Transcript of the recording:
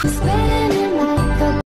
Swear